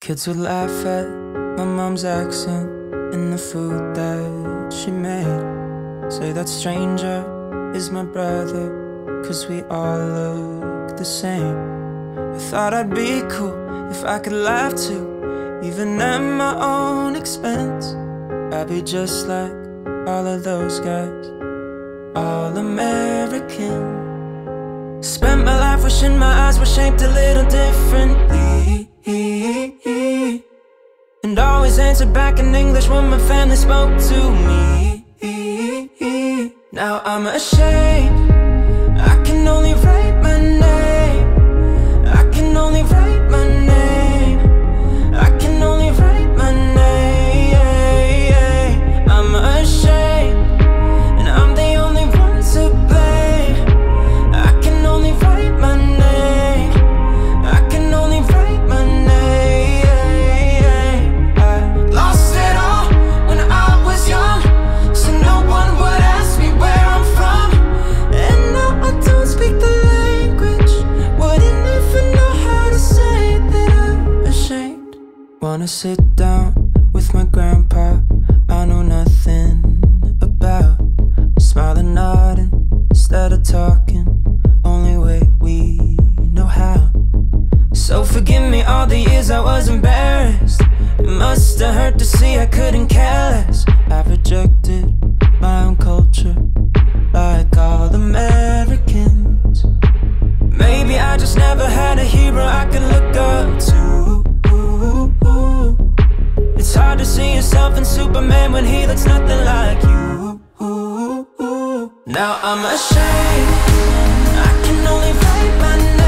Kids would laugh at my mom's accent and the food that she made. Say that stranger is my brother, cause we all look the same. I thought I'd be cool if I could laugh too, even at my own expense. I'd be just like all of those guys, all American. Spent my life wishing my eyes were shaped a little differently. And always answered back in English when my family spoke to me. Now I'm ashamed. I can only write Wanna sit down with my grandpa, I know nothing about. Smiling, nodding instead of talking, only way we know how. So forgive me all the years I was embarrassed. It must have hurt to see I couldn't care less. himself in Superman when he looks nothing like you. Now I'm ashamed. I can only write my name